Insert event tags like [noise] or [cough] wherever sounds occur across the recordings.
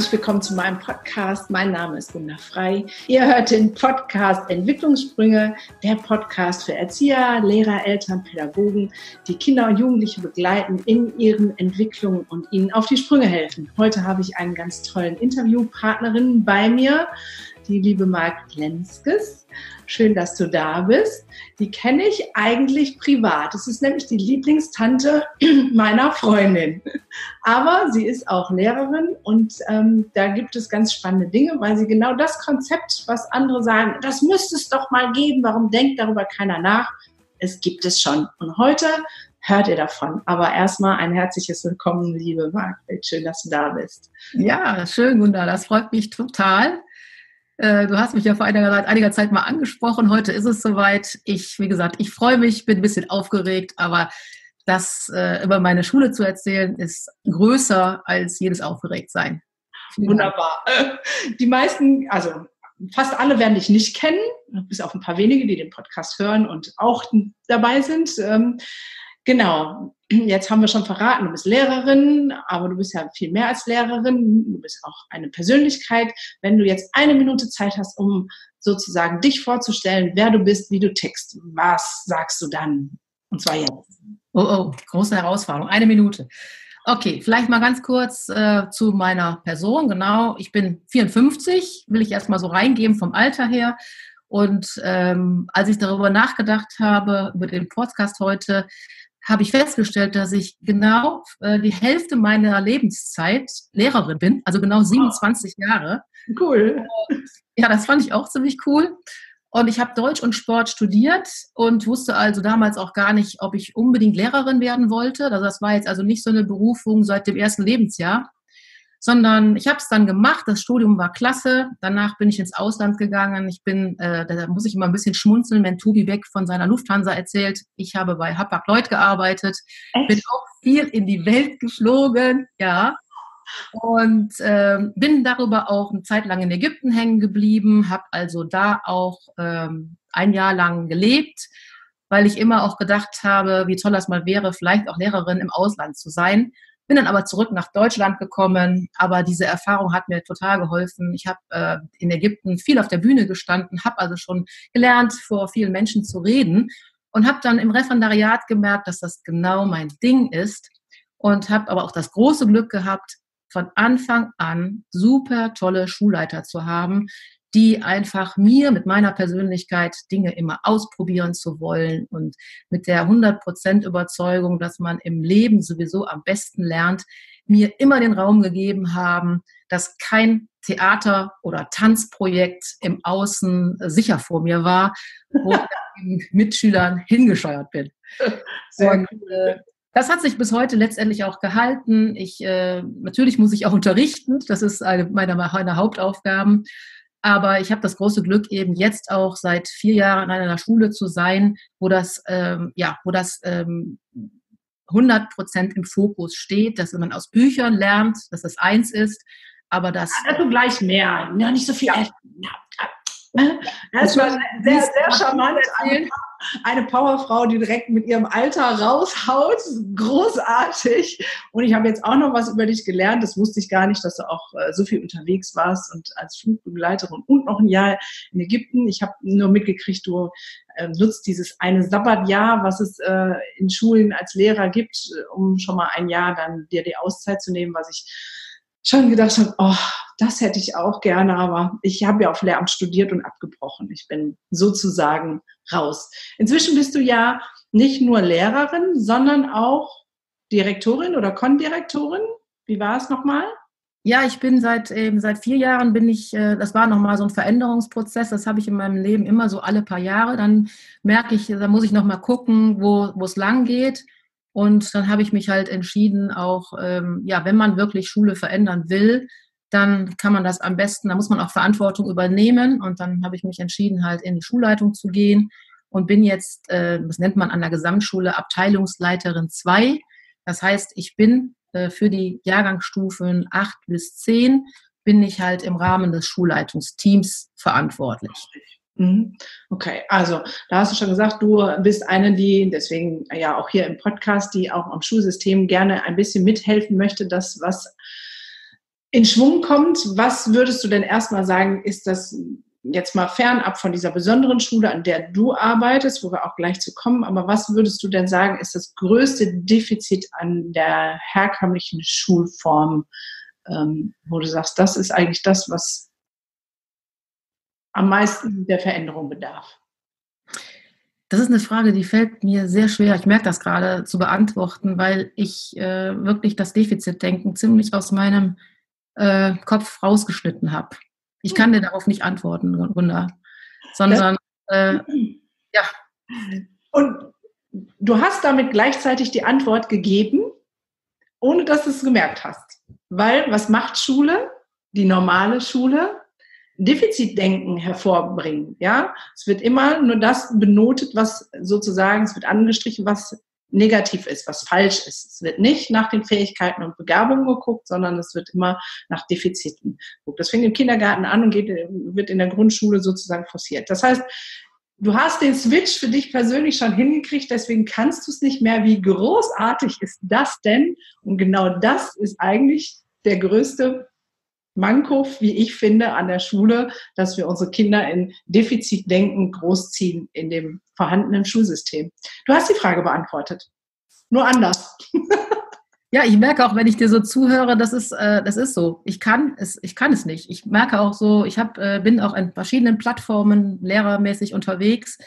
herzlich willkommen zu meinem Podcast. Mein Name ist Gunda Frei. Ihr hört den Podcast Entwicklungssprünge, der Podcast für Erzieher, Lehrer, Eltern, Pädagogen, die Kinder und Jugendliche begleiten in ihren Entwicklungen und ihnen auf die Sprünge helfen. Heute habe ich einen ganz tollen Interviewpartnerin bei mir die liebe Marc Lenskes. Schön, dass du da bist. Die kenne ich eigentlich privat. Das ist nämlich die Lieblingstante [clears throat] meiner Freundin. Aber sie ist auch Lehrerin und ähm, da gibt es ganz spannende Dinge, weil sie genau das Konzept, was andere sagen, das müsste es doch mal geben, warum denkt darüber keiner nach? Es gibt es schon. Und heute hört ihr davon. Aber erstmal ein herzliches Willkommen, liebe Margret. Schön, dass du da bist. Ja, schön, Gunda. Das freut mich total. Äh, du hast mich ja vor einiger, einiger, Zeit mal angesprochen. Heute ist es soweit. Ich, wie gesagt, ich freue mich, bin ein bisschen aufgeregt, aber das äh, über meine Schule zu erzählen, ist größer als jedes Aufgeregtsein. Wunderbar. Die meisten, also fast alle werden dich nicht kennen, bis auf ein paar wenige, die den Podcast hören und auch dabei sind. Genau. Jetzt haben wir schon verraten, du bist Lehrerin, aber du bist ja viel mehr als Lehrerin. Du bist auch eine Persönlichkeit. Wenn du jetzt eine Minute Zeit hast, um sozusagen dich vorzustellen, wer du bist, wie du tickst, was sagst du dann? Und zwar jetzt. Oh, oh, große Herausforderung. Eine Minute. Okay, vielleicht mal ganz kurz äh, zu meiner Person. Genau, ich bin 54, will ich erstmal so reingeben vom Alter her. Und ähm, als ich darüber nachgedacht habe, über den Podcast heute, habe ich festgestellt, dass ich genau äh, die Hälfte meiner Lebenszeit Lehrerin bin, also genau 27 oh. Jahre. Cool. Und, ja, das fand ich auch ziemlich cool. Und ich habe Deutsch und Sport studiert und wusste also damals auch gar nicht, ob ich unbedingt Lehrerin werden wollte. Also das war jetzt also nicht so eine Berufung seit dem ersten Lebensjahr sondern ich habe es dann gemacht. Das Studium war klasse. Danach bin ich ins Ausland gegangen. Ich bin, äh, da muss ich immer ein bisschen schmunzeln, wenn Tobi Beck von seiner Lufthansa erzählt. Ich habe bei Hapag-Lloyd gearbeitet, Echt? bin auch viel in die Welt geflogen, ja. Und äh, bin darüber auch eine Zeit lang in Ägypten hängen geblieben, habe also da auch ähm, ein Jahr lang gelebt, weil ich immer auch gedacht habe, wie toll das mal wäre, vielleicht auch Lehrerin im Ausland zu sein. Bin dann aber zurück nach Deutschland gekommen, aber diese Erfahrung hat mir total geholfen. Ich habe äh, in Ägypten viel auf der Bühne gestanden, habe also schon gelernt, vor vielen Menschen zu reden und habe dann im Referendariat gemerkt, dass das genau mein Ding ist und habe aber auch das große Glück gehabt, von Anfang an super tolle Schulleiter zu haben, die einfach mir mit meiner Persönlichkeit Dinge immer ausprobieren zu wollen und mit der 100% Überzeugung, dass man im Leben sowieso am besten lernt, mir immer den Raum gegeben haben, dass kein Theater- oder Tanzprojekt im Außen sicher vor mir war, wo ich [laughs] mit Schülern hingescheuert bin. Sehr und, äh, das hat sich bis heute letztendlich auch gehalten. Ich, äh, natürlich muss ich auch unterrichten. Das ist eine meiner, meiner Hauptaufgaben. Aber ich habe das große Glück, eben jetzt auch seit vier Jahren an einer Schule zu sein, wo das, ähm, ja, wo das ähm, 100 Prozent im Fokus steht, dass man aus Büchern lernt, dass das eins ist, aber dass... Ja, dazu gleich mehr, ja, nicht so viel. Ja, das war sehr, sehr charmant. Eine Powerfrau, die direkt mit ihrem Alter raushaut. Großartig. Und ich habe jetzt auch noch was über dich gelernt. Das wusste ich gar nicht, dass du auch äh, so viel unterwegs warst und als Flugbegleiterin und noch ein Jahr in Ägypten. Ich habe nur mitgekriegt, du äh, nutzt dieses eine Sabbatjahr, was es äh, in Schulen als Lehrer gibt, um schon mal ein Jahr dann dir die Auszeit zu nehmen, was ich schon gedacht habe, oh, das hätte ich auch gerne, aber ich habe ja auf Lehramt studiert und abgebrochen. Ich bin sozusagen raus. Inzwischen bist du ja nicht nur Lehrerin, sondern auch Direktorin oder Kondirektorin. Wie war es nochmal? Ja, ich bin seit eben seit vier Jahren bin ich, äh, das war nochmal so ein Veränderungsprozess, das habe ich in meinem Leben immer so alle paar Jahre. Dann merke ich, da muss ich nochmal gucken, wo, wo es lang geht. Und dann habe ich mich halt entschieden, auch, ähm, ja, wenn man wirklich Schule verändern will, dann kann man das am besten, da muss man auch Verantwortung übernehmen. Und dann habe ich mich entschieden, halt in die Schulleitung zu gehen und bin jetzt, äh, das nennt man an der Gesamtschule, Abteilungsleiterin 2. Das heißt, ich bin äh, für die Jahrgangsstufen 8 bis 10, bin ich halt im Rahmen des Schulleitungsteams verantwortlich. Mhm. Okay, also da hast du schon gesagt, du bist eine, die deswegen ja auch hier im Podcast, die auch am Schulsystem gerne ein bisschen mithelfen möchte, das, was in Schwung kommt, was würdest du denn erstmal sagen, ist das jetzt mal fernab von dieser besonderen Schule, an der du arbeitest, wo wir auch gleich zu kommen, aber was würdest du denn sagen, ist das größte Defizit an der herkömmlichen Schulform, ähm, wo du sagst, das ist eigentlich das, was am meisten der Veränderung bedarf? Das ist eine Frage, die fällt mir sehr schwer, ich merke das gerade, zu beantworten, weil ich äh, wirklich das Defizitdenken ziemlich aus meinem äh, Kopf rausgeschnitten habe. Ich kann dir darauf nicht antworten, Gunda, sondern äh, [laughs] ja. Und du hast damit gleichzeitig die Antwort gegeben, ohne dass du es gemerkt hast. Weil was macht Schule, die normale Schule? Defizitdenken hervorbringen. Ja, es wird immer nur das benotet, was sozusagen, es wird angestrichen, was negativ ist, was falsch ist. Es wird nicht nach den Fähigkeiten und Begabungen geguckt, sondern es wird immer nach Defiziten geguckt. Das fängt im Kindergarten an und geht, wird in der Grundschule sozusagen forciert. Das heißt, du hast den Switch für dich persönlich schon hingekriegt, deswegen kannst du es nicht mehr. Wie großartig ist das denn? Und genau das ist eigentlich der größte Manko, wie ich finde, an der Schule, dass wir unsere Kinder in Defizitdenken großziehen in dem vorhandenen Schulsystem. Du hast die Frage beantwortet. Nur anders. [laughs] Ja, ich merke auch, wenn ich dir so zuhöre, das ist, äh, das ist so. Ich kann es, ich kann es nicht. Ich merke auch so, ich hab, äh, bin auch in verschiedenen Plattformen lehrermäßig unterwegs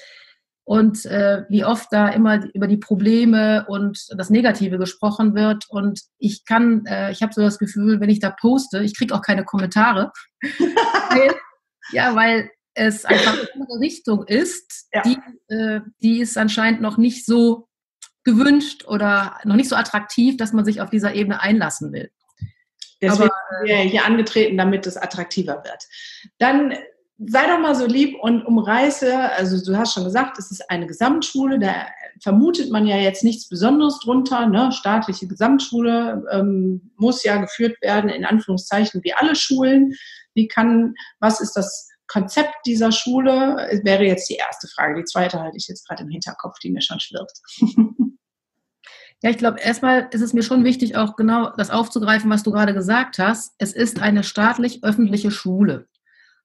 und äh, wie oft da immer über die Probleme und das Negative gesprochen wird. Und ich kann, äh, ich habe so das Gefühl, wenn ich da poste, ich kriege auch keine Kommentare. [laughs] weil, ja, weil es einfach eine andere Richtung ist, ja. die, äh, die ist anscheinend noch nicht so gewünscht oder noch nicht so attraktiv, dass man sich auf dieser Ebene einlassen will. Deswegen sind wir hier angetreten, damit es attraktiver wird. Dann sei doch mal so lieb und umreiße, also du hast schon gesagt, es ist eine Gesamtschule, da vermutet man ja jetzt nichts Besonderes drunter, ne? staatliche Gesamtschule ähm, muss ja geführt werden, in Anführungszeichen, wie alle Schulen. Wie kann, was ist das Konzept dieser Schule? Wäre jetzt die erste Frage. Die zweite halte ich jetzt gerade im Hinterkopf, die mir schon schwirrt. [laughs] Ja, ich glaube, erstmal ist es mir schon wichtig, auch genau das aufzugreifen, was du gerade gesagt hast. Es ist eine staatlich-öffentliche Schule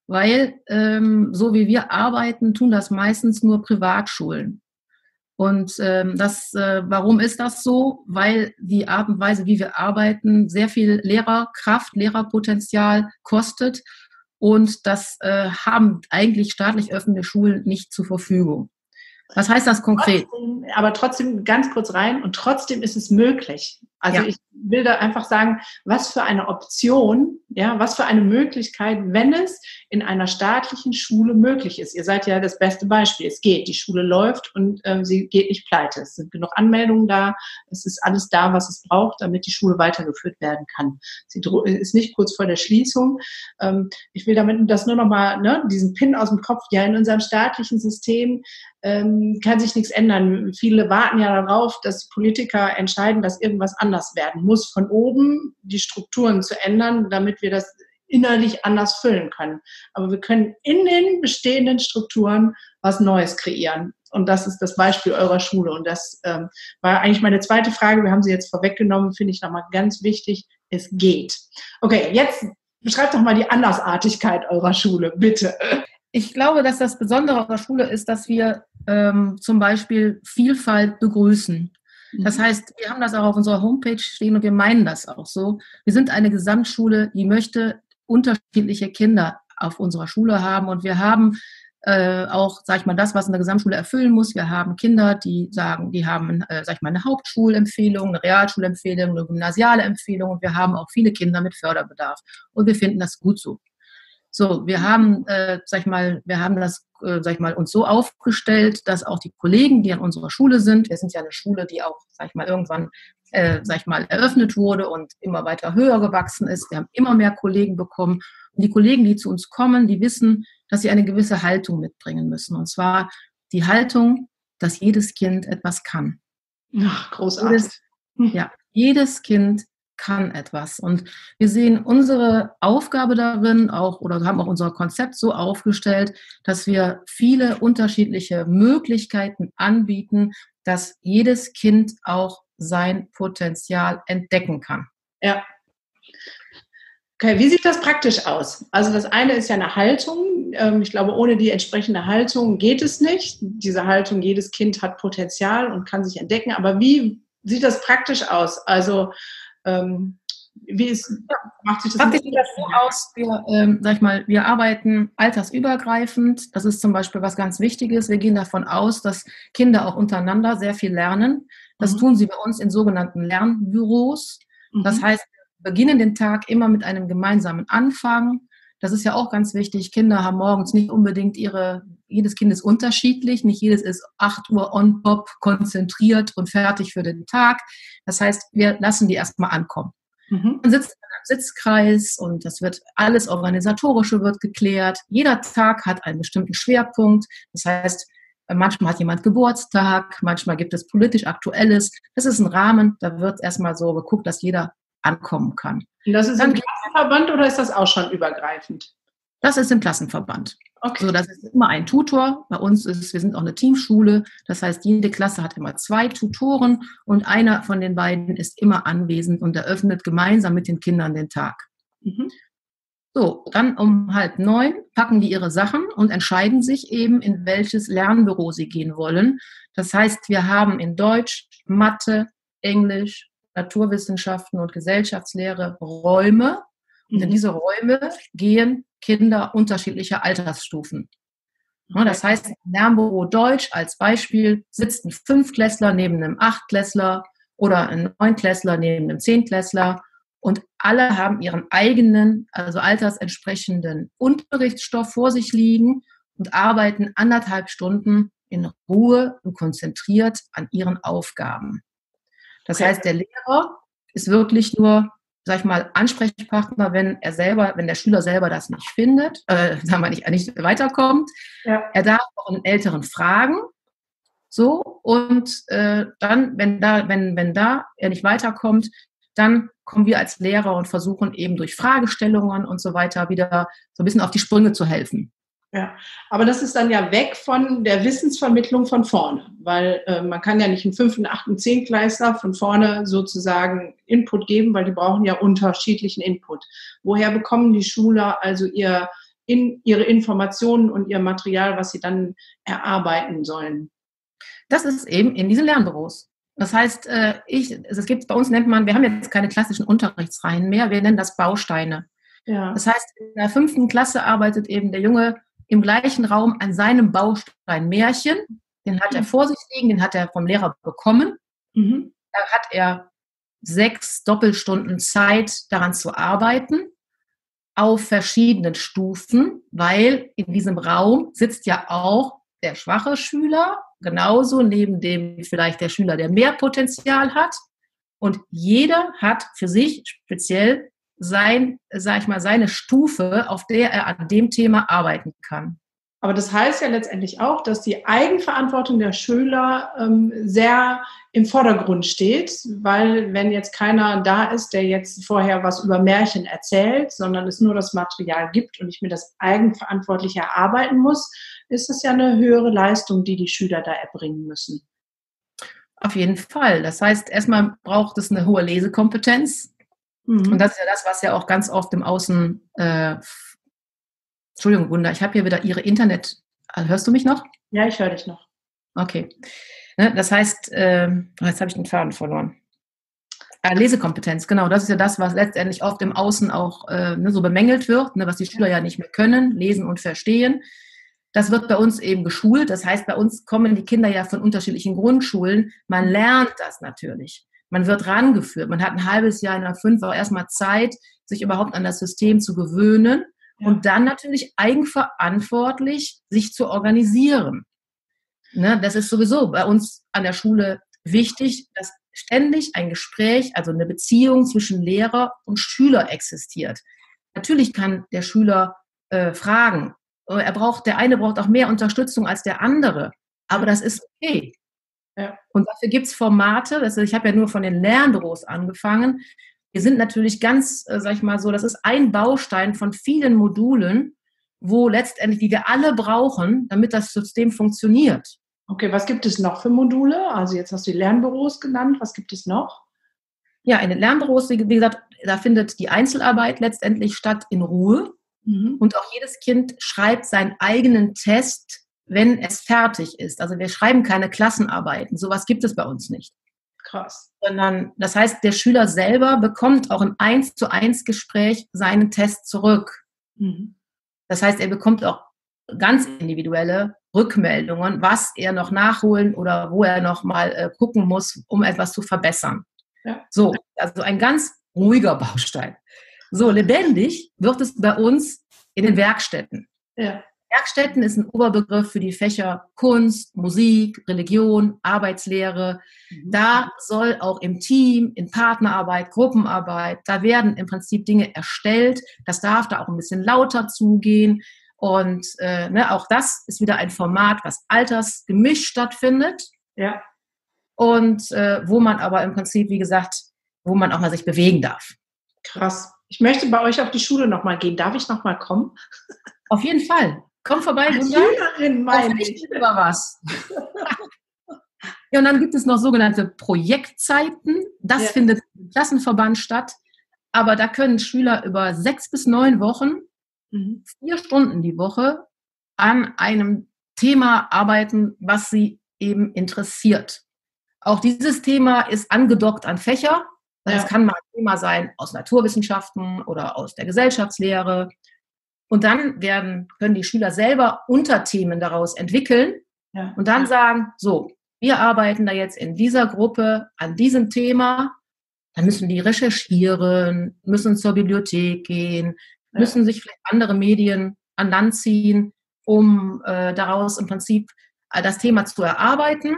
weil ähm, so wie wir arbeiten, tun das meistens nur Privatschulen. Und ähm, das, äh, warum ist das so? Weil die Art und Weise, wie wir arbeiten, sehr viel Lehrerkraft, Lehrerpotenzial kostet. Und das äh, haben eigentlich staatlich öffentliche Schulen nicht zur Verfügung. Was heißt das konkret? Trotzdem, aber trotzdem ganz kurz rein und trotzdem ist es möglich. Also ja. ich will da einfach sagen, was für eine Option, ja, was für eine Möglichkeit, wenn es in einer staatlichen Schule möglich ist. Ihr seid ja das beste Beispiel. Es geht, die Schule läuft und äh, sie geht nicht pleite. Es sind genug Anmeldungen da. Es ist alles da, was es braucht, damit die Schule weitergeführt werden kann. Sie ist nicht kurz vor der Schließung. Ähm, ich will damit das nur noch mal, ne, diesen Pin aus dem Kopf. Ja, in unserem staatlichen System ähm, kann sich nichts ändern. Viele warten ja darauf, dass Politiker entscheiden, dass irgendwas anders werden muss von oben, die Strukturen zu ändern, damit wir das innerlich anders füllen können. Aber wir können in den bestehenden Strukturen was Neues kreieren. Und das ist das Beispiel eurer Schule. Und das ähm, war eigentlich meine zweite Frage. Wir haben sie jetzt vorweggenommen, finde ich nochmal ganz wichtig. Es geht. Okay, jetzt beschreibt doch mal die Andersartigkeit eurer Schule, bitte. Ich glaube, dass das Besondere unserer Schule ist, dass wir ähm, zum Beispiel Vielfalt begrüßen. Das mhm. heißt, wir haben das auch auf unserer Homepage stehen und wir meinen das auch so. Wir sind eine Gesamtschule, die möchte unterschiedliche Kinder auf unserer Schule haben und wir haben äh, auch, sag ich mal, das, was eine Gesamtschule erfüllen muss. Wir haben Kinder, die sagen, die haben, äh, sag ich mal, eine Hauptschulempfehlung, eine Realschulempfehlung, eine gymnasiale Empfehlung und wir haben auch viele Kinder mit Förderbedarf. Und wir finden das gut so. So, wir haben, äh, sag ich mal, wir haben das, äh, sag ich mal, uns so aufgestellt, dass auch die Kollegen, die an unserer Schule sind, wir sind ja eine Schule, die auch, sag ich mal, irgendwann, äh, sag ich mal, eröffnet wurde und immer weiter höher gewachsen ist. Wir haben immer mehr Kollegen bekommen. Und die Kollegen, die zu uns kommen, die wissen, dass sie eine gewisse Haltung mitbringen müssen. Und zwar die Haltung, dass jedes Kind etwas kann. Ach, großartig. Jedes, ja, jedes Kind kann etwas. Und wir sehen unsere Aufgabe darin auch oder haben auch unser Konzept so aufgestellt, dass wir viele unterschiedliche Möglichkeiten anbieten, dass jedes Kind auch sein Potenzial entdecken kann. Ja. Okay, wie sieht das praktisch aus? Also das eine ist ja eine Haltung. Ähm, ich glaube, ohne die entsprechende Haltung geht es nicht. Diese Haltung, jedes Kind hat Potenzial und kann sich entdecken. Aber wie sieht das praktisch aus? Also ähm, wie ist, macht sich das? Praktisch sieht das so aus, wir, ähm, sag ich mal, wir arbeiten altersübergreifend. Das ist zum Beispiel was ganz Wichtiges. Wir gehen davon aus, dass Kinder auch untereinander sehr viel lernen. Das mhm. tun sie bei uns in sogenannten Lernbüros. Mhm. Das heißt, wir beginnen den Tag immer mit einem gemeinsamen Anfang. Das ist ja auch ganz wichtig. Kinder haben morgens nicht unbedingt ihre, jedes Kind ist unterschiedlich. Nicht jedes ist 8 Uhr on top, konzentriert und fertig für den Tag. Das heißt, wir lassen die erstmal ankommen. Mhm. Man sitzt in einem Sitzkreis und das wird alles Organisatorische wird geklärt. Jeder Tag hat einen bestimmten Schwerpunkt. Das heißt, manchmal hat jemand Geburtstag, manchmal gibt es politisch Aktuelles. Das ist ein Rahmen, da wird erstmal so geguckt, dass jeder ankommen kann. Und das ist Dann, im Klassenverband oder ist das auch schon übergreifend? Das ist im Klassenverband. Okay. So, das ist immer ein Tutor. Bei uns ist, wir sind auch eine Teamschule. Das heißt, jede Klasse hat immer zwei Tutoren und einer von den beiden ist immer anwesend und eröffnet gemeinsam mit den Kindern den Tag. Mhm. So, dann um halb neun packen die ihre Sachen und entscheiden sich eben, in welches Lernbüro sie gehen wollen. Das heißt, wir haben in Deutsch, Mathe, Englisch, Naturwissenschaften und Gesellschaftslehre Räume. Und in mhm. diese Räume gehen Kinder unterschiedlicher Altersstufen. Das heißt, im Lernbüro Deutsch als Beispiel sitzt ein Fünfklässler neben einem Achtklässler oder ein Neunklässler neben einem Zehntklässler und alle haben ihren eigenen, also altersentsprechenden Unterrichtsstoff vor sich liegen und arbeiten anderthalb Stunden in Ruhe und konzentriert an ihren Aufgaben. Das heißt, der Lehrer ist wirklich nur sag ich mal, Ansprechpartner, wenn er selber, wenn der Schüler selber das nicht findet, äh, [laughs] sagen wir nicht, nicht weiterkommt. Ja. Er darf auch einen Älteren fragen. So, und äh, dann, wenn da, wenn, wenn da er nicht weiterkommt, dann kommen wir als Lehrer und versuchen eben durch Fragestellungen und so weiter wieder so ein bisschen auf die Sprünge zu helfen. Ja, aber das ist dann ja weg von der Wissensvermittlung von vorne, weil äh, man kann ja nicht einen fünften, achten, Zehnkleister von vorne sozusagen Input geben, weil die brauchen ja unterschiedlichen Input. Woher bekommen die Schüler also ihr, in, ihre Informationen und ihr Material, was sie dann erarbeiten sollen? Das ist eben in diesen Lernbüros. Das heißt, äh, ich, es gibt bei uns nennt man, wir haben jetzt keine klassischen Unterrichtsreihen mehr, wir nennen das Bausteine. Ja. Das heißt, in der fünften Klasse arbeitet eben der Junge im gleichen Raum an seinem Baustein Märchen. Den hat er mhm. vor sich liegen, den hat er vom Lehrer bekommen. Mhm. Da hat er sechs Doppelstunden Zeit, daran zu arbeiten, auf verschiedenen Stufen, weil in diesem Raum sitzt ja auch der schwache Schüler, genauso neben dem vielleicht der Schüler, der mehr Potenzial hat. Und jeder hat für sich speziell sein, sag ich mal, seine Stufe, auf der er an dem Thema arbeiten kann. Aber das heißt ja letztendlich auch, dass die Eigenverantwortung der Schüler ähm, sehr im Vordergrund steht, weil wenn jetzt keiner da ist, der jetzt vorher was über Märchen erzählt, sondern es nur das Material gibt und ich mir das eigenverantwortlich erarbeiten muss, ist es ja eine höhere Leistung, die die Schüler da erbringen müssen. Auf jeden Fall. Das heißt, erstmal braucht es eine hohe Lesekompetenz. Mhm. Und das ist ja das, was ja auch ganz oft im Außen, äh, Entschuldigung, Wunder, ich habe hier wieder Ihre Internet, äh, hörst du mich noch? Ja, ich höre dich noch. Okay. Ne, das heißt, äh, jetzt habe ich den Faden verloren. Äh, Lesekompetenz, genau, das ist ja das, was letztendlich oft im Außen auch äh, ne, so bemängelt wird, ne, was die Schüler ja nicht mehr können, lesen und verstehen. Das wird bei uns eben geschult. Das heißt, bei uns kommen die Kinder ja von unterschiedlichen Grundschulen. Man lernt das natürlich. Man wird rangeführt. Man hat ein halbes Jahr in der fünf auch erstmal Zeit, sich überhaupt an das System zu gewöhnen ja. und dann natürlich eigenverantwortlich sich zu organisieren. Ne, das ist sowieso bei uns an der Schule wichtig, dass ständig ein Gespräch, also eine Beziehung zwischen Lehrer und Schüler existiert. Natürlich kann der Schüler äh, fragen. Er braucht, der eine braucht auch mehr Unterstützung als der andere. Aber das ist okay. Ja. Und dafür gibt es Formate, also ich habe ja nur von den Lernbüros angefangen. Wir sind natürlich ganz, äh, sag ich mal so, das ist ein Baustein von vielen Modulen, wo letztendlich, die wir alle brauchen, damit das System funktioniert. Okay, was gibt es noch für Module? Also jetzt hast du die Lernbüros genannt, was gibt es noch? Ja, in den Lernbüros, wie gesagt, da findet die Einzelarbeit letztendlich statt in Ruhe. Mhm. Und auch jedes Kind schreibt seinen eigenen Test, wenn es fertig ist. Also wir schreiben keine Klassenarbeiten. Sowas gibt es bei uns nicht. Krass. Sondern, das heißt, der Schüler selber bekommt auch im Eins zu eins Gespräch seinen Test zurück. Mhm. Das heißt, er bekommt auch ganz individuelle Rückmeldungen, was er noch nachholen oder wo er noch mal äh, gucken muss, um etwas zu verbessern. Ja. So, also ein ganz ruhiger Baustein. So, lebendig wird es bei uns in den Werkstätten. Ja. Werkstätten ist ein Oberbegriff für die Fächer Kunst, Musik, Religion, Arbeitslehre. Mhm. Da soll auch im Team, in Partnerarbeit, Gruppenarbeit, da werden im Prinzip Dinge erstellt. Das darf da auch ein bisschen lauter zugehen. Und äh, ne, auch das ist wieder ein Format, was altersgemischt stattfindet. Ja. Und äh, wo man aber im Prinzip, wie gesagt, wo man auch mal sich bewegen darf. Krass. Ich möchte bei euch auf die Schule nochmal gehen. Darf ich nochmal kommen? Auf jeden Fall. Komm vorbei, Als Schülerin meine ich. Über was. [laughs] ja, und dann gibt es noch sogenannte Projektzeiten. Das ja. findet im Klassenverband statt. Aber da können Schüler über sechs bis neun Wochen, mhm. vier Stunden die Woche an einem Thema arbeiten, was sie eben interessiert. Auch dieses Thema ist angedockt an Fächer. Das ja. kann mal ein Thema sein aus Naturwissenschaften oder aus der Gesellschaftslehre. Und dann werden, können die Schüler selber Unterthemen daraus entwickeln ja. und dann sagen, so, wir arbeiten da jetzt in dieser Gruppe an diesem Thema. Dann müssen die recherchieren, müssen zur Bibliothek gehen, ja. müssen sich vielleicht andere Medien an Land ziehen, um äh, daraus im Prinzip äh, das Thema zu erarbeiten.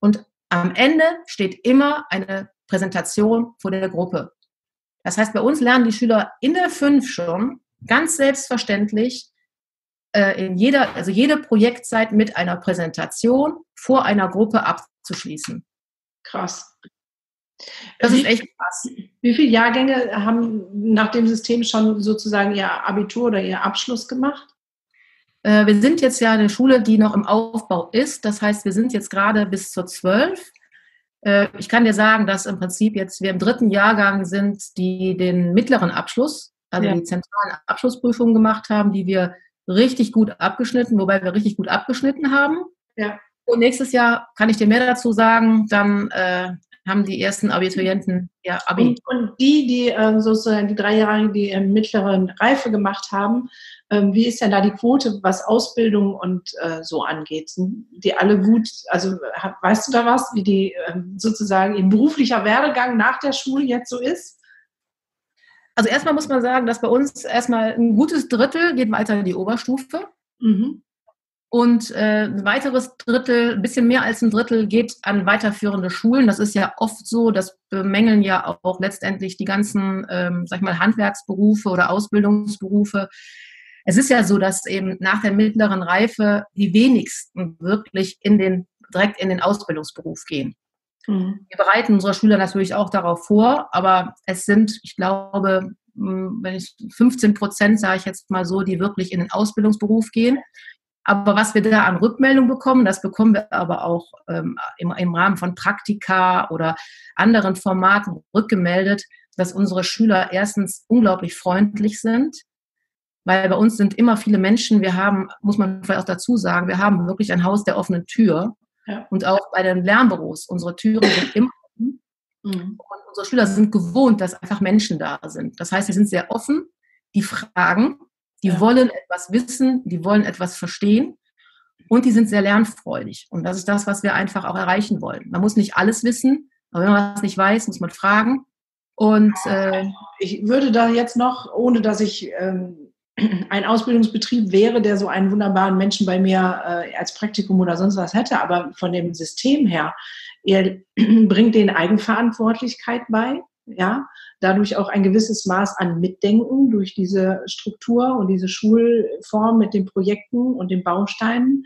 Und am Ende steht immer eine Präsentation vor der Gruppe. Das heißt, bei uns lernen die Schüler in der 5 schon ganz selbstverständlich äh, in jeder, also jede Projektzeit mit einer Präsentation vor einer Gruppe abzuschließen. Krass. Das wie, ist echt krass. Wie viele Jahrgänge haben nach dem System schon sozusagen ihr Abitur oder ihr Abschluss gemacht? Äh, wir sind jetzt ja eine Schule, die noch im Aufbau ist. Das heißt, wir sind jetzt gerade bis zur 12. Äh, ich kann dir sagen, dass im Prinzip jetzt wir im dritten Jahrgang sind, die den mittleren Abschluss also ja. die zentralen Abschlussprüfungen gemacht haben, die wir richtig gut abgeschnitten, wobei wir richtig gut abgeschnitten haben. Ja. Und nächstes Jahr kann ich dir mehr dazu sagen, dann äh, haben die ersten Abiturienten ja Abi. Und, und die, die äh, sozusagen die drei Jahre die äh, mittleren Reife gemacht haben, ähm, wie ist denn da die Quote, was Ausbildung und äh, so angeht? Sind die alle gut? Also weißt du da was, wie die ähm, sozusagen ihr beruflicher Werdegang nach der Schule jetzt so ist? Also erstmal muss man sagen, dass bei uns erstmal ein gutes Drittel geht weiter in die Oberstufe. Mhm. Und äh, ein weiteres Drittel, ein bisschen mehr als ein Drittel, geht an weiterführende Schulen. Das ist ja oft so, das bemängeln ja auch letztendlich die ganzen, ähm, sag ich mal, Handwerksberufe oder Ausbildungsberufe. Es ist ja so, dass eben nach der mittleren Reife die wenigsten wirklich in den, direkt in den Ausbildungsberuf gehen. Mhm. Wir bereiten unsere Schüler natürlich auch darauf vor, aber es sind, ich glaube, wenn ich 15 Prozent, sage ich jetzt mal so, die wirklich in den Ausbildungsberuf gehen. Aber was wir da an Rückmeldung bekommen, das bekommen wir aber auch ähm, im, im Rahmen von Praktika oder anderen Formaten rückgemeldet, dass unsere Schüler erstens unglaublich freundlich sind, weil bei uns sind immer viele Menschen, wir haben, muss man vielleicht auch dazu sagen, wir haben wirklich ein Haus der offenen Tür. Ja. Und auch bei den Lernbüros, unsere Türen sind immer offen. Mhm. Und unsere Schüler sind gewohnt, dass einfach Menschen da sind. Das heißt, sie sind sehr offen, die fragen, die ja. wollen etwas wissen, die wollen etwas verstehen und die sind sehr lernfreudig. Und das ist das, was wir einfach auch erreichen wollen. Man muss nicht alles wissen, aber wenn man was nicht weiß, muss man fragen. Und äh, ich würde da jetzt noch, ohne dass ich ähm, ein Ausbildungsbetrieb wäre, der so einen wunderbaren Menschen bei mir äh, als Praktikum oder sonst was hätte, aber von dem System her, ihr [clears throat] bringt den Eigenverantwortlichkeit bei, ja, dadurch auch ein gewisses Maß an Mitdenken durch diese Struktur und diese Schulform mit den Projekten und den Bausteinen,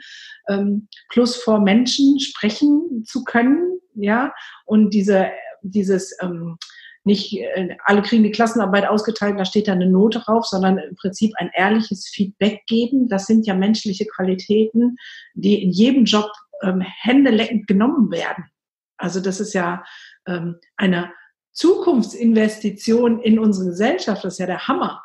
ähm, plus vor Menschen sprechen zu können, ja, und diese, dieses, ähm, nicht äh, alle kriegen die Klassenarbeit ausgeteilt, da steht da eine Note drauf, sondern im Prinzip ein ehrliches Feedback geben. Das sind ja menschliche Qualitäten, die in jedem Job ähm, händeleckend genommen werden. Also das ist ja ähm, eine Zukunftsinvestition in unsere Gesellschaft. Das ist ja der Hammer.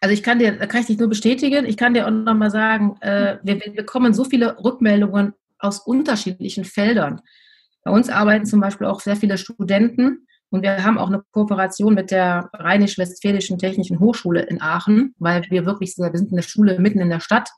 Also ich kann dir, da kann ich dich nur bestätigen, ich kann dir auch nochmal sagen, äh, wir, wir bekommen so viele Rückmeldungen aus unterschiedlichen Feldern. Bei uns arbeiten zum Beispiel auch sehr viele Studenten und wir haben auch eine Kooperation mit der Rheinisch-Westfälischen Technischen Hochschule in Aachen, weil wir wirklich, wir sind eine Schule mitten in der Stadt.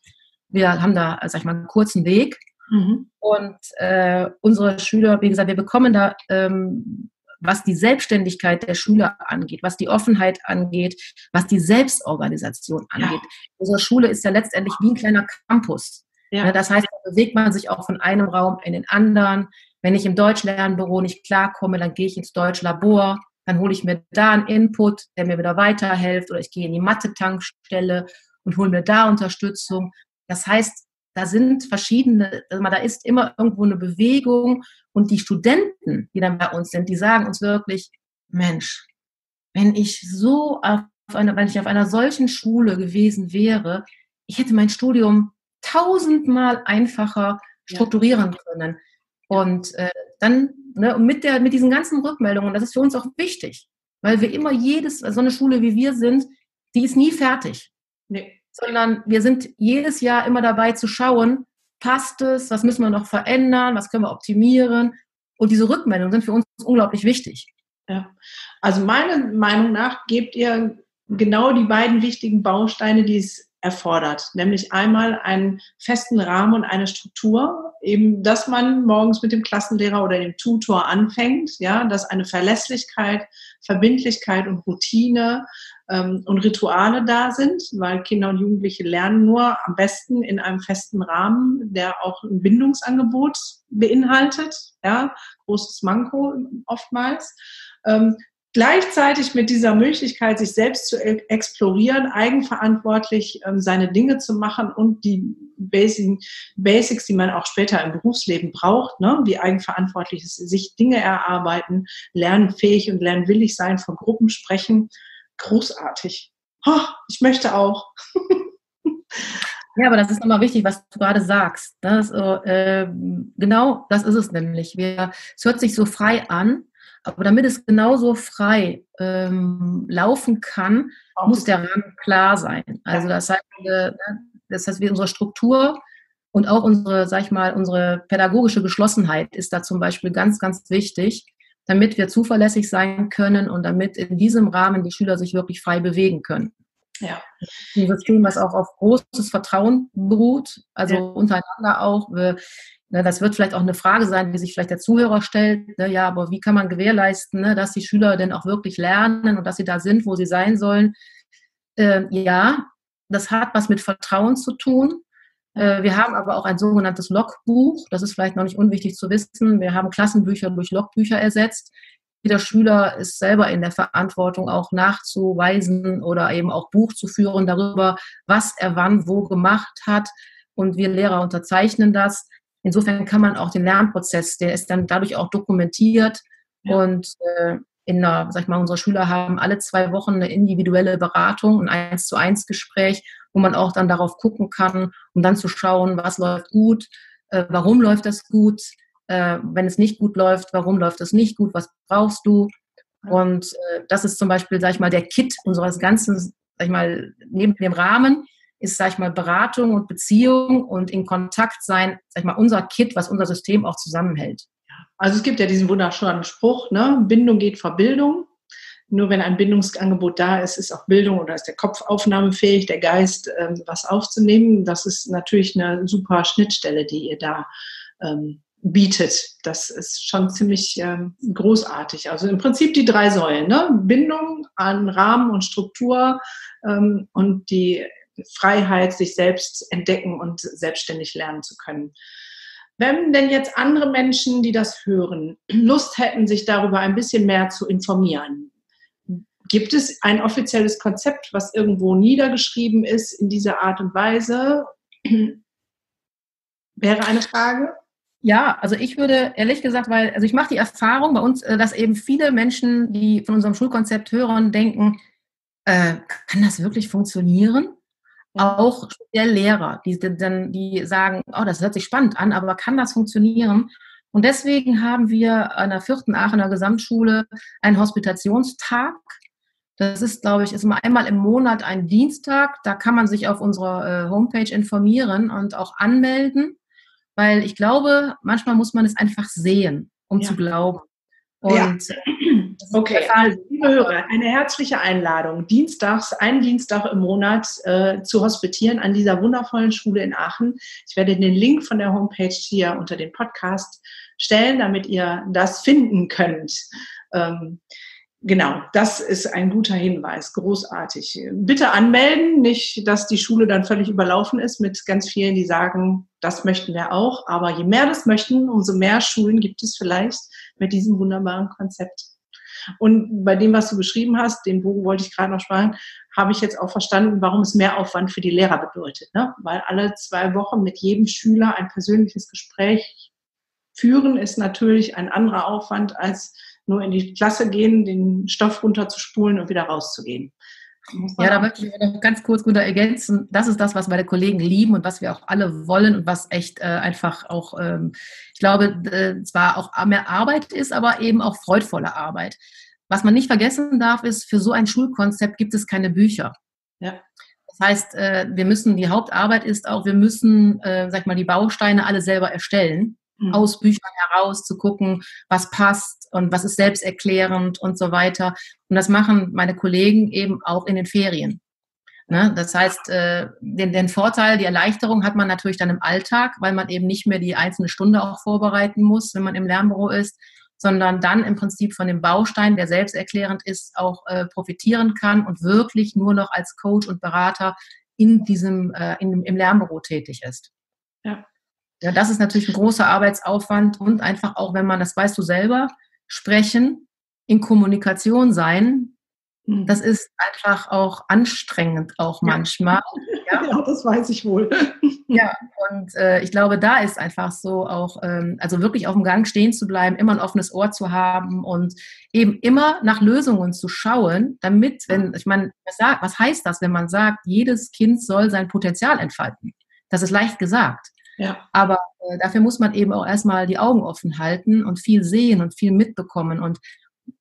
Wir haben da, sag ich mal, einen kurzen Weg. Mhm. Und äh, unsere Schüler, wie gesagt, wir bekommen da ähm, was die Selbstständigkeit der Schüler angeht, was die Offenheit angeht, was die Selbstorganisation angeht. Ja. Unsere Schule ist ja letztendlich wie ein kleiner Campus. Ja. Das heißt, da bewegt man sich auch von einem Raum in den anderen. Wenn ich im Deutschlernbüro nicht klarkomme, dann gehe ich ins Deutschlabor, dann hole ich mir da einen Input, der mir wieder weiterhilft, oder ich gehe in die Mathe-Tankstelle und hole mir da Unterstützung. Das heißt, da sind verschiedene, also da ist immer irgendwo eine Bewegung und die Studenten, die dann bei uns sind, die sagen uns wirklich, Mensch, wenn ich so auf einer, wenn ich auf einer solchen Schule gewesen wäre, ich hätte mein Studium tausendmal einfacher strukturieren können. Und äh, dann ne, mit, der, mit diesen ganzen Rückmeldungen, das ist für uns auch wichtig, weil wir immer jedes, so eine Schule wie wir sind, die ist nie fertig. Nee sondern wir sind jedes Jahr immer dabei zu schauen, passt es, was müssen wir noch verändern, was können wir optimieren. Und diese Rückmeldungen sind für uns unglaublich wichtig. Ja. Also meiner Meinung nach gebt ihr genau die beiden wichtigen Bausteine, die es erfordert, nämlich einmal einen festen Rahmen und eine Struktur, eben, dass man morgens mit dem Klassenlehrer oder dem Tutor anfängt, ja, dass eine Verlässlichkeit, Verbindlichkeit und Routine ähm, und Rituale da sind, weil Kinder und Jugendliche lernen nur am besten in einem festen Rahmen, der auch ein Bindungsangebot beinhaltet, ja, großes Manko oftmals. Ähm, gleichzeitig mit dieser Möglichkeit, sich selbst zu e-, explorieren, eigenverantwortlich ähm, seine Dinge zu machen und die Basic, Basics, die man auch später im Berufsleben braucht, ne, wie eigenverantwortlich sich Dinge erarbeiten, lernfähig und lernwillig sein, von Gruppen sprechen großartig. Oh, ich möchte auch. Ja, aber das ist nochmal wichtig, was du gerade sagst. Das, äh, genau, das ist es nämlich. Wir, es hört sich so frei an, aber damit es genauso frei ähm, laufen kann, auch muss der Rahmen klar sein. Also das heißt, äh, das heißt, wir unsere Struktur und auch unsere, sag ich mal, unsere pädagogische Geschlossenheit ist da zum Beispiel ganz, ganz wichtig damit wir zuverlässig sein können und damit in diesem Rahmen die Schüler sich wirklich frei bewegen können. Ja. Ein System, was auch auf großes Vertrauen beruht, also ja. untereinander auch. Wir, ne, das wird vielleicht auch eine Frage sein, die sich vielleicht der Zuhörer stellt. Ne, ja, aber wie kann man gewährleisten, ne, dass die Schüler denn auch wirklich lernen und dass sie da sind, wo sie sein sollen? Äh, ja, das hat was mit Vertrauen zu tun. Äh, wir haben aber auch ein sogenanntes Logbuch. Das ist vielleicht noch nicht unwichtig zu wissen. Wir haben Klassenbücher durch Logbücher ersetzt. Jeder Schüler ist selber in der Verantwortung, auch nachzuweisen oder eben auch Buch zu führen darüber, was er wann wo gemacht hat. Und wir Lehrer unterzeichnen das. Insofern kann man auch den Lernprozess, der ist dann dadurch auch dokumentiert. Ja. Und äh, in einer, sag ich mal, unsere Schüler haben alle zwei Wochen eine individuelle Beratung, ein eins zu eins Gespräch, wo man auch dann darauf gucken kann, um dann zu schauen, was läuft gut, äh, warum läuft das gut, äh, wenn es nicht gut läuft, warum läuft es nicht gut, was brauchst du? Und äh, das ist zum Beispiel, sag ich mal, der Kit unseres ganzen, sag ich mal, neben dem Rahmen ist, sag ich mal, Beratung und Beziehung und in Kontakt sein, sag ich mal, unser Kit, was unser System auch zusammenhält. Also es gibt ja diesen wunderschönen Spruch, ne? Bindung geht vor Bildung. Nur wenn ein Bindungsangebot da ist, ist auch Bildung oder ist der Kopf aufnahmefähig, der Geist ähm, was aufzunehmen. Das ist natürlich eine super Schnittstelle, die ihr da ähm, bietet. Das ist schon ziemlich ähm, großartig. Also im Prinzip die drei Säulen, ne? Bindung an Rahmen und Struktur ähm, und die Freiheit, sich selbst entdecken und selbstständig lernen zu können. Wenn denn jetzt andere Menschen, die das hören, Lust hätten, sich darüber ein bisschen mehr zu informieren, gibt es ein offizielles Konzept, was irgendwo niedergeschrieben ist in dieser Art und Weise? Wäre eine Frage. Ja, also ich würde ehrlich gesagt, weil, also ich mache die Erfahrung bei uns, äh, dass eben viele Menschen, die von unserem Schulkonzept hören, denken, äh, kann das wirklich funktionieren? Auch der Lehrer, die dann, die sagen, oh, das hört sich spannend an, aber kann das funktionieren? Und deswegen haben wir an der vierten Aachener Gesamtschule einen Hospitationstag. Das ist, glaube ich, ist immer einmal im Monat ein Dienstag. Da kann man sich auf unserer äh, Homepage informieren und auch anmelden, weil ich glaube, manchmal muss man es einfach sehen, um ja. zu glauben. Und ja. Okay, also, liebe Hörer, eine herzliche Einladung, dienstags, einen Dienstag im Monat äh, zu hospitieren an dieser wundervollen Schule in Aachen. Ich werde den Link von der Homepage hier unter den Podcast stellen, damit ihr das finden könnt. Ähm, Genau, das ist ein guter Hinweis, großartig. Bitte anmelden, nicht, dass die Schule dann völlig überlaufen ist mit ganz vielen, die sagen, das möchten wir auch. Aber je mehr das möchten, umso mehr Schulen gibt es vielleicht mit diesem wunderbaren Konzept. Und bei dem, was du beschrieben hast, den Bogen wollte ich gerade noch sparen, habe ich jetzt auch verstanden, warum es mehr Aufwand für die Lehrer bedeutet. Ne? Weil alle zwei Wochen mit jedem Schüler ein persönliches Gespräch führen, ist natürlich ein anderer Aufwand als nur in die Klasse gehen, den Stoff runterzuspulen und wieder rauszugehen. Ja, da möchte ich noch ganz kurz gut ergänzen. Das ist das, was meine Kollegen lieben und was wir auch alle wollen und was echt äh, einfach auch, ähm, ich glaube, äh, zwar auch mehr Arbeit ist, aber eben auch freudvolle Arbeit. Was man nicht vergessen darf, ist, für so ein Schulkonzept gibt es keine Bücher. Ja. Das heißt, äh, wir müssen, die Hauptarbeit ist auch, wir müssen, äh, sag ich mal, die Bausteine alle selber erstellen mhm. aus Büchern heraus zu gucken, was passt und was ist selbsterklärend und so weiter. Und das machen meine Kollegen eben auch in den Ferien. Ne? Das heißt, äh, den, den Vorteil, die Erleichterung hat man natürlich dann im Alltag, weil man eben nicht mehr die einzelne Stunde auch vorbereiten muss, wenn man im Lernbüro ist, sondern dann im Prinzip von dem Baustein, der selbsterklärend ist, auch äh, profitieren kann und wirklich nur noch als Coach und Berater in diesem, äh, in, im Lernbüro tätig ist. Ja. Ja, das ist natürlich ein großer Arbeitsaufwand und einfach auch, wenn man, das weißt du selber, sprechen, in Kommunikation sein, hm. das ist einfach auch anstrengend, auch manchmal. [laughs] Ja, ja das weiß ich wohl. [laughs] Ja, und äh, ich glaube, da ist einfach so auch, ähm, also wirklich auf dem Gang stehen zu bleiben, immer ein offenes Ohr zu haben und eben immer nach Lösungen zu schauen, damit, wenn, ich meine, was, was heißt das, wenn man sagt, jedes Kind soll sein Potenzial entfalten? Das ist leicht gesagt. Ja. Aber äh, dafür muss man eben auch erstmal die Augen offen halten und viel sehen und viel mitbekommen. Und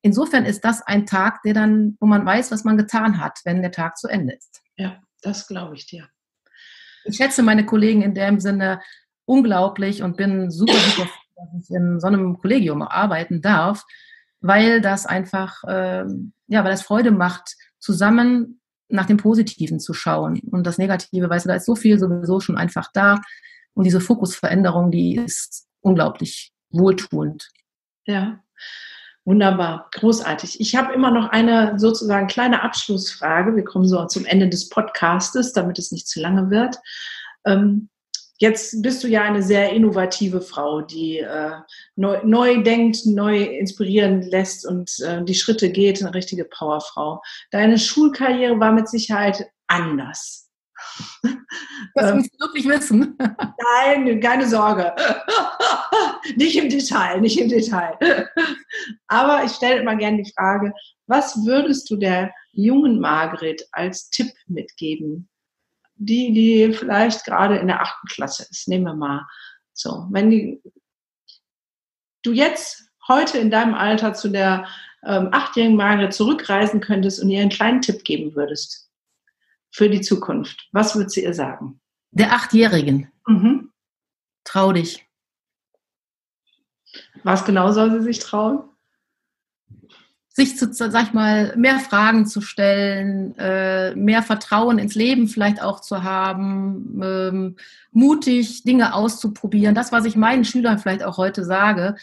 insofern ist das ein Tag, der dann, wo man weiß, was man getan hat, wenn der Tag zu Ende ist. Ja, das glaube ich dir. Ich schätze meine Kollegen in dem Sinne unglaublich und bin super, super froh, dass ich in so einem Kollegium arbeiten darf, weil das einfach, äh, ja, weil das Freude macht, zusammen nach dem Positiven zu schauen. Und das Negative, weißt du, da ist so viel sowieso schon einfach da. Und diese Fokusveränderung, die ist unglaublich wohltuend. Ja, wunderbar, großartig. Ich habe immer noch eine sozusagen kleine Abschlussfrage. Wir kommen so zum Ende des Podcastes, damit es nicht zu lange wird. Ähm, jetzt bist du ja eine sehr innovative Frau, die äh, neu, neu, denkt, neu inspirieren lässt und äh, die Schritte geht, eine richtige Powerfrau. Deine Schulkarriere war mit Sicherheit anders. Das ähm, musst du wirklich wissen. Nein, keine Sorge. nicht im Detail, nicht im Detail. Aber ich stelle immer gerne die Frage, was würdest du der jungen Margret als Tipp mitgeben? Die, die vielleicht gerade in der achten Klasse ist, nehmen wir mal. So, wenn die, du jetzt heute in deinem Alter zu der ähm, achtjährigen Margret zurückreisen könntest und ihr einen kleinen Tipp geben würdest, für die Zukunft? Was würdest du ihr sagen? Der Achtjährigen. Mhm. Trau dich. Was genau soll sie sich trauen? Sich zu, sag ich mal, mehr Fragen zu stellen, äh, mehr Vertrauen ins Leben vielleicht auch zu haben, ähm, mutig Dinge auszuprobieren. Das, was ich meinen Schülern vielleicht auch heute sage.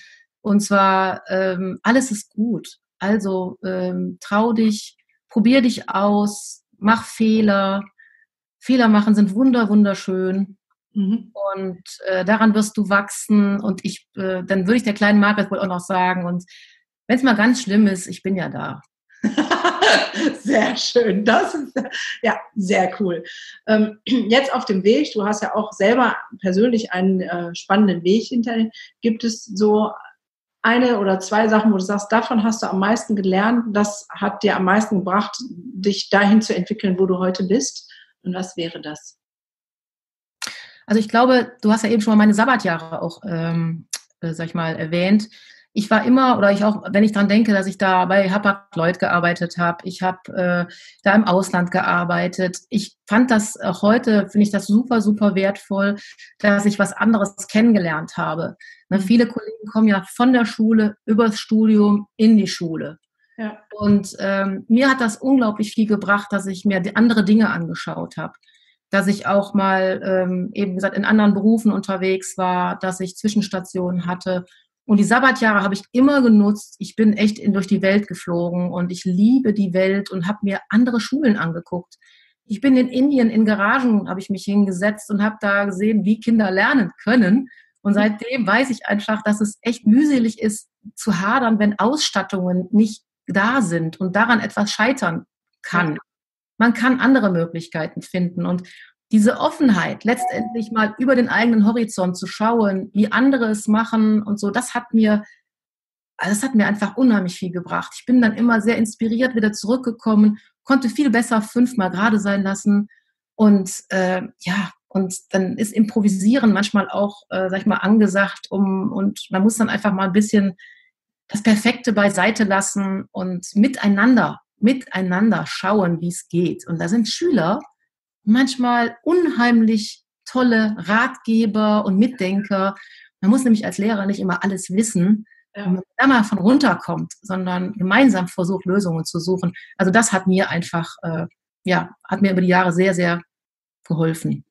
Und zwar, ähm, alles ist gut. Also ähm, trau dich, probier dich aus, mach Fehler. Fehler machen sind wunder, wunderschön. Mhm. Und äh, daran wirst du wachsen. Und ich, äh, dann würde ich der kleinen Margaret wohl auch noch sagen. Und wenn es mal ganz schlimm ist, ich bin ja da. [laughs] sehr schön. Das ist ja sehr cool. Ähm, jetzt auf dem Weg, du hast ja auch selber persönlich einen äh, spannenden Weg hinter dir. Gibt es so eine oder zwei Sachen, wo du sagst, davon hast du am meisten gelernt, das hat dir am meisten gebracht, dich dahin zu entwickeln, wo du heute bist? Und was wäre das? Also ich glaube, du hast ja eben schon mal meine Sabbatjahre auch ähm, äh, sag ich mal, erwähnt. Ich war immer, oder ich auch, wenn ich dran denke, dass ich da bei Hapag-Lloyd gearbeitet habe, ich habe äh, da im Ausland gearbeitet. Ich fand das auch heute, finde ich das super, super wertvoll, dass ich was anderes kennengelernt habe. Ne, viele Kollegen kommen ja von der Schule übers Studium in die Schule. Ja. Und ähm, mir hat das unglaublich viel gebracht, dass ich mir andere Dinge angeschaut habe. Dass ich auch mal ähm, eben gesagt in anderen Berufen unterwegs war, dass ich Zwischenstationen hatte. Und die Sabbatjahre habe ich immer genutzt. Ich bin echt in, durch die Welt geflogen und ich liebe die Welt und habe mir andere Schulen angeguckt. Ich bin in Indien in Garagen, habe ich mich hingesetzt und habe da gesehen, wie Kinder lernen können. Und seitdem weiß ich einfach, dass es echt mühselig ist, zu hadern, wenn Ausstattungen nicht da sind und daran etwas scheitern kann. Man kann andere Möglichkeiten finden und diese Offenheit, letztendlich mal über den eigenen Horizont zu schauen, wie andere es machen und so, das hat mir, das hat mir einfach unheimlich viel gebracht. Ich bin dann immer sehr inspiriert wieder zurückgekommen, konnte viel besser fünfmal gerade sein lassen und äh, ja, und dann ist Improvisieren manchmal auch, äh, sag ich mal, angesagt, um und man muss dann einfach mal ein bisschen das Perfekte beiseite lassen und miteinander, miteinander schauen, wie es geht. Und da sind Schüler manchmal unheimlich tolle Ratgeber und Mitdenker. Man muss nämlich als Lehrer nicht immer alles wissen, ja. wenn man da mal von runterkommt, sondern gemeinsam versucht, Lösungen zu suchen. Also das hat mir einfach, äh, ja, hat mir über die Jahre sehr, sehr geholfen.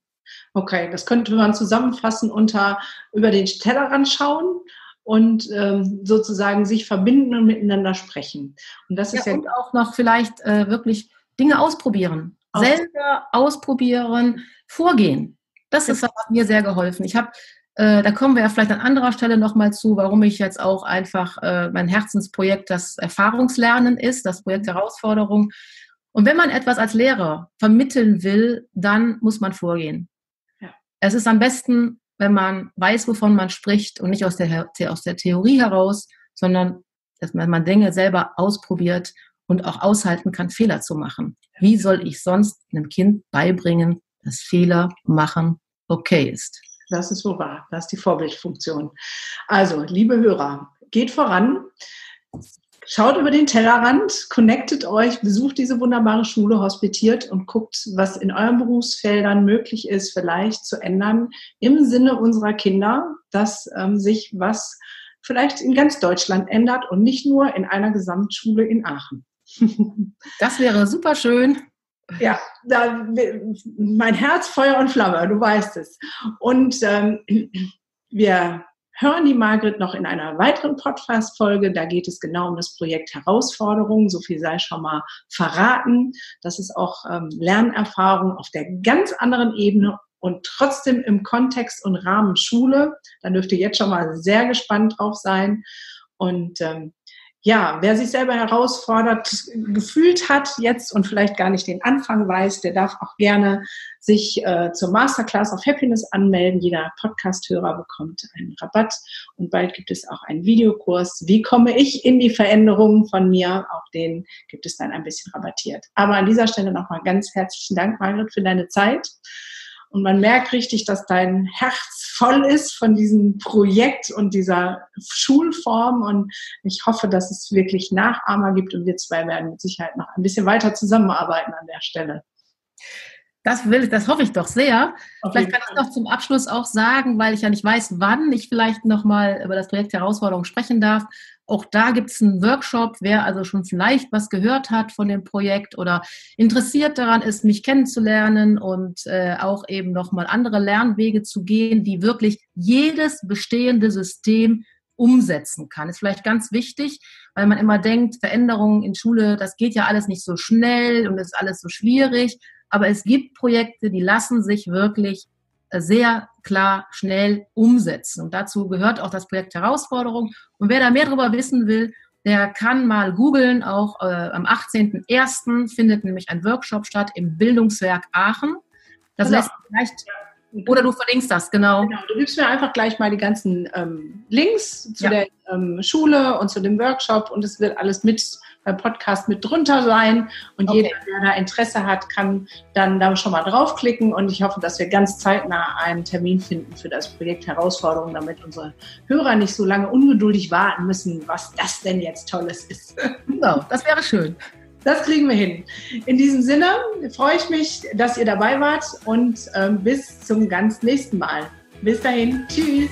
Okay, das könnte man zusammenfassen unter über den Tellerrand schauen und ähm, sozusagen sich verbinden und miteinander sprechen. Und das ist ja, ja und auch noch vielleicht äh, wirklich Dinge ausprobieren, Selber ausprobieren, vorgehen. Das ist, hat mir sehr geholfen. Ich habe äh, da kommen wir ja vielleicht an anderer Stelle nochmal zu, warum ich jetzt auch einfach äh, mein Herzensprojekt das Erfahrungslernen ist, das Projekt Herausforderung. Und wenn man etwas als Lehrer vermitteln will, dann muss man vorgehen. Ja. Es ist am besten, wenn man weiß, wovon man spricht und nicht aus der, aus der Theorie heraus, sondern dass man Dinge selber ausprobiert und auch aushalten kann, Fehler zu machen. Wie soll ich sonst einem Kind beibringen, dass Fehler machen okay ist? Das ist so wahr. Das ist die Vorbildfunktion. Also, liebe Hörer, geht voran. Schaut über den Tellerrand, connectet euch, besucht diese wunderbare Schule, hospitiert und guckt, was in euren Berufsfeldern möglich ist, vielleicht zu ändern im Sinne unserer Kinder, dass ähm, sich was vielleicht in ganz Deutschland ändert und nicht nur in einer Gesamtschule in Aachen. Das wäre super schön. Ja, da, mein Herz, Feuer und Flamme, du weißt es. Und ähm, wir hören die Margret noch in einer weiteren Podcast-Folge. Da geht es genau um das Projekt Herausforderungen. So viel sei schon mal verraten. Das ist auch ähm, Lernerfahrung auf der ganz anderen Ebene und trotzdem im Kontext und Rahmen Schule. Da dürft ihr jetzt schon mal sehr gespannt drauf sein. Und ähm, ja, wer sich selber herausfordert gefühlt hat jetzt und vielleicht gar nicht den Anfang weiß, der darf auch gerne sich äh, zur Masterclass of Happiness anmelden. Jeder Podcast-Hörer bekommt einen Rabatt und bald gibt es auch einen Videokurs. Wie komme ich in die Veränderungen von mir? Auch den gibt es dann ein bisschen rabattiert. Aber an dieser Stelle nochmal ganz herzlichen Dank, Margret, für deine Zeit. Und man merkt richtig, dass dein Herz voll ist von diesem Projekt und dieser Schulform. Und ich hoffe, dass es wirklich Nachahmer gibt. Und wir zwei werden mit Sicherheit noch ein bisschen weiter zusammenarbeiten an der Stelle. Das will, das hoffe ich doch sehr. Auf vielleicht kann ich noch zum Abschluss auch sagen, weil ich ja nicht weiß, wann ich vielleicht nochmal über das Projekt Herausforderung sprechen darf. Auch da gibt es einen Workshop, wer also schon vielleicht was gehört hat von dem Projekt oder interessiert daran ist, mich kennenzulernen und äh, auch eben nochmal andere Lernwege zu gehen, die wirklich jedes bestehende System umsetzen kann. Ist vielleicht ganz wichtig, weil man immer denkt, Veränderungen in Schule, das geht ja alles nicht so schnell und ist alles so schwierig. Aber es gibt Projekte, die lassen sich wirklich sehr klar, schnell umsetzen. Und dazu gehört auch das Projekt Herausforderung. Und wer da mehr darüber wissen will, der kann mal googeln. Auch äh, am 18.01. findet nämlich ein Workshop statt im Bildungswerk Aachen. Das genau. lässt vielleicht oder du verlinkst das, genau. genau. Du gibst mir einfach gleich mal die ganzen ähm, Links zu ja. der ähm, Schule und zu dem Workshop und es wird alles mit äh, Podcast mit drunter sein. Und okay. jeder, der da Interesse hat, kann dann da schon mal draufklicken. Und ich hoffe, dass wir ganz zeitnah einen Termin finden für das Projekt Herausforderung, damit unsere Hörer nicht so lange ungeduldig warten müssen, was das denn jetzt Tolles ist. [laughs] Genau, das wäre schön. Das kriegen wir hin. In diesem Sinne freue ich mich, dass ihr dabei wart und ähm, bis zum ganz nächsten Mal. Bis dahin. Tschüss.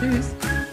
Tschüss.